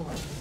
Dominating.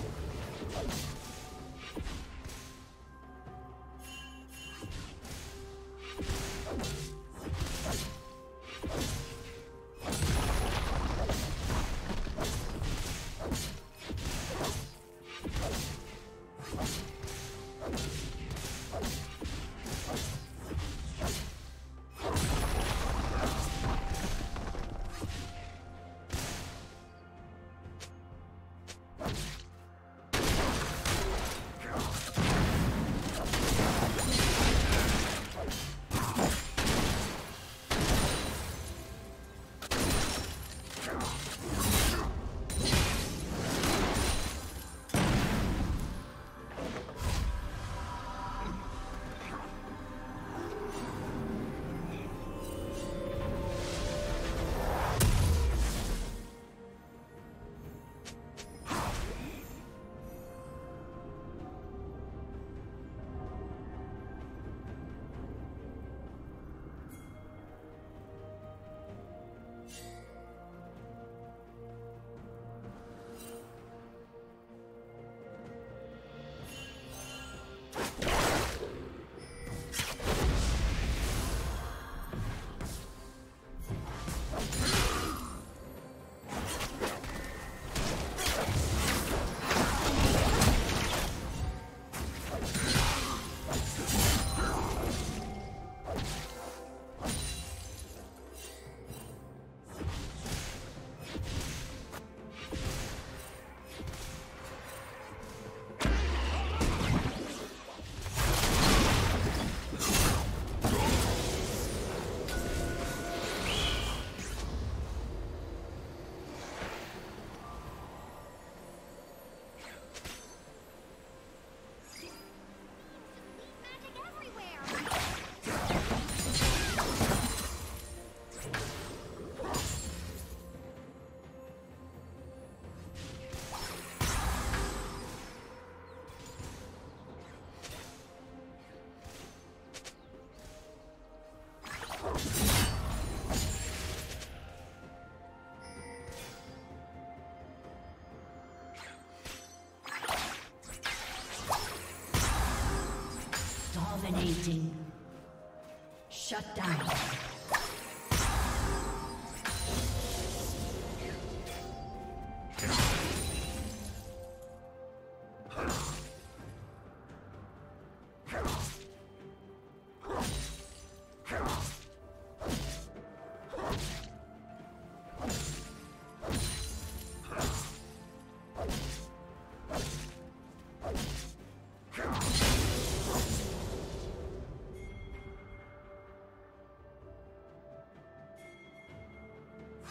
Shut down.